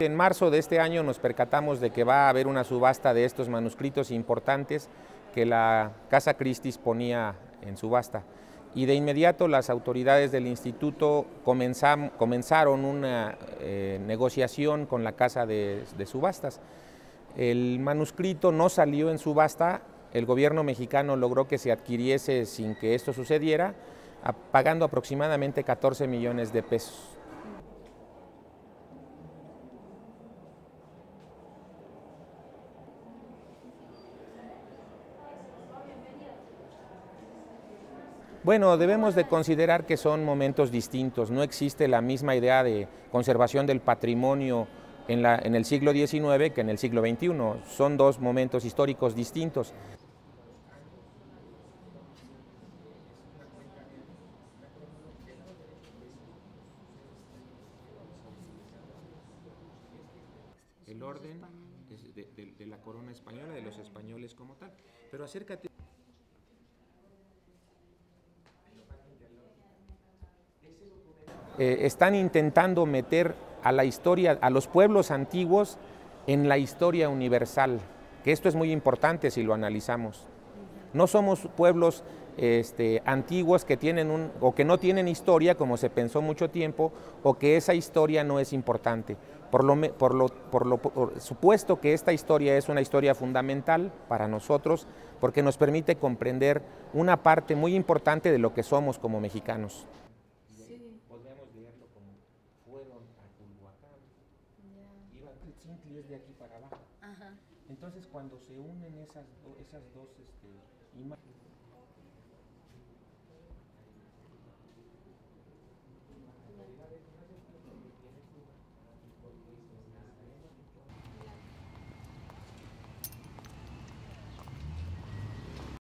En marzo de este año nos percatamos de que va a haber una subasta de estos manuscritos importantes que la Casa Christie's ponía en subasta. Y de inmediato las autoridades del instituto comenzaron una eh, negociación con la Casa de Subastas. El manuscrito no salió en subasta, el gobierno mexicano logró que se adquiriese sin que esto sucediera pagando aproximadamente 14 millones de pesos. Bueno, debemos de considerar que son momentos distintos, no existe la misma idea de conservación del patrimonio en, la, en el siglo XIX que en el siglo XXI, son dos momentos históricos distintos. El orden de, de, de la corona española, de los españoles como tal. Pero acércate. Eh, están intentando meter a la historia, a los pueblos antiguos en la historia universal, que esto es muy importante si lo analizamos. No somos pueblos este, antiguos que tienen un, o que no tienen historia, como se pensó mucho tiempo, o que esa historia no es importante. Por lo, por lo, por lo por supuesto que esta historia es una historia fundamental para nosotros, porque nos permite comprender una parte muy importante de lo que somos como mexicanos. es de aquí para abajo. Ajá. Entonces cuando se unen esas, esas dos este, imágenes,